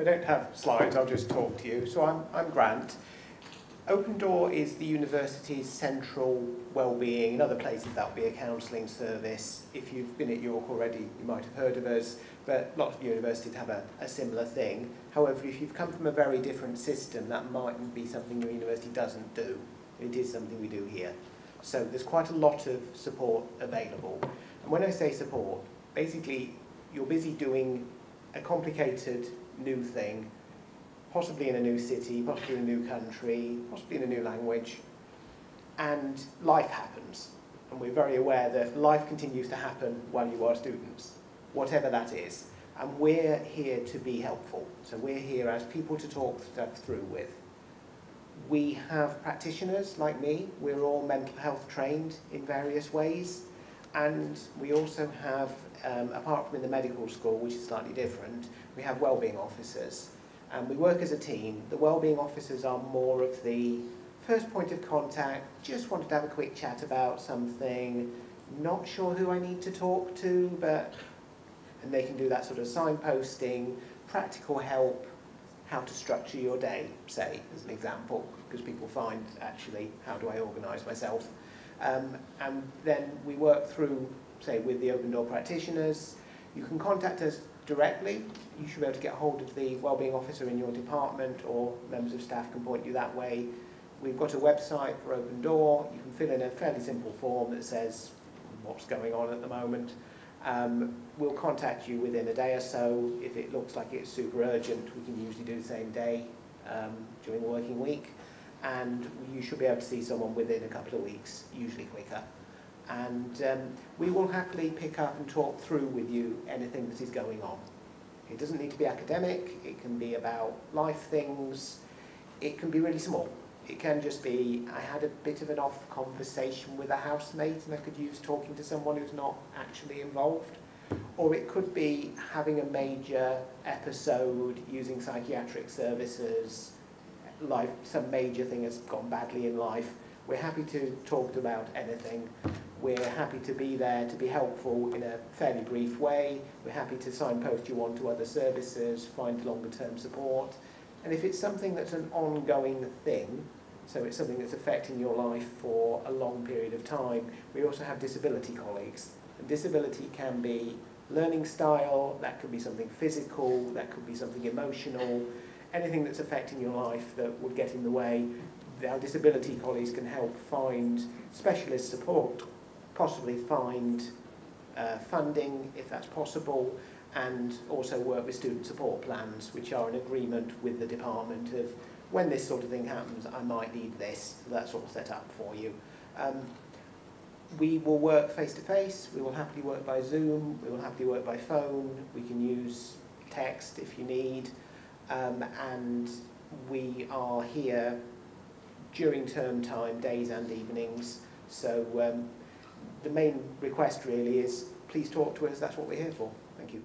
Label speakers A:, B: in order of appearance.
A: I don't have slides, I'll just talk to you. So I'm, I'm Grant. Open Door is the university's central well-being. In other places that would be a counselling service. If you've been at York already, you might have heard of us, but lots of universities have a, a similar thing. However, if you've come from a very different system, that mightn't be something your university doesn't do. It is something we do here. So there's quite a lot of support available. And when I say support, basically you're busy doing a complicated new thing, possibly in a new city, possibly in a new country, possibly in a new language, and life happens. And we're very aware that life continues to happen while you are students, whatever that is. And we're here to be helpful. So we're here as people to talk stuff through with. We have practitioners like me. We're all mental health trained in various ways. And we also have, um, apart from in the medical school, which is slightly different, we have wellbeing officers. And we work as a team. The wellbeing officers are more of the first point of contact, just wanted to have a quick chat about something, not sure who I need to talk to, but and they can do that sort of signposting, practical help, how to structure your day, say, as an example, because people find, actually, how do I organise myself? Um, and then we work through, say, with the Open Door practitioners. You can contact us directly. You should be able to get hold of the wellbeing officer in your department or members of staff can point you that way. We've got a website for Open Door. You can fill in a fairly simple form that says what's going on at the moment. Um, we'll contact you within a day or so. If it looks like it's super urgent, we can usually do the same day um, during the working week. And you should be able to see someone within a couple of weeks, usually quicker. And um, we will happily pick up and talk through with you anything that is going on. It doesn't need to be academic, it can be about life things, it can be really small. It can just be, I had a bit of an off conversation with a housemate and I could use talking to someone who's not actually involved. Or it could be having a major episode using psychiatric services, life, some major thing has gone badly in life. We're happy to talk about anything. We're happy to be there to be helpful in a fairly brief way. We're happy to signpost you on to other services, find longer term support. And if it's something that's an ongoing thing, so it's something that's affecting your life for a long period of time. We also have disability colleagues. And disability can be learning style, that could be something physical, that could be something emotional, anything that's affecting your life that would get in the way. Our disability colleagues can help find specialist support, possibly find uh, funding if that's possible, and also work with student support plans, which are an agreement with the department of when this sort of thing happens, I might need this, that's all set up for you. Um, we will work face to face, we will happily work by Zoom, we will happily work by phone, we can use text if you need, um, and we are here during term time, days and evenings. So um, the main request really is please talk to us, that's what we're here for. Thank you.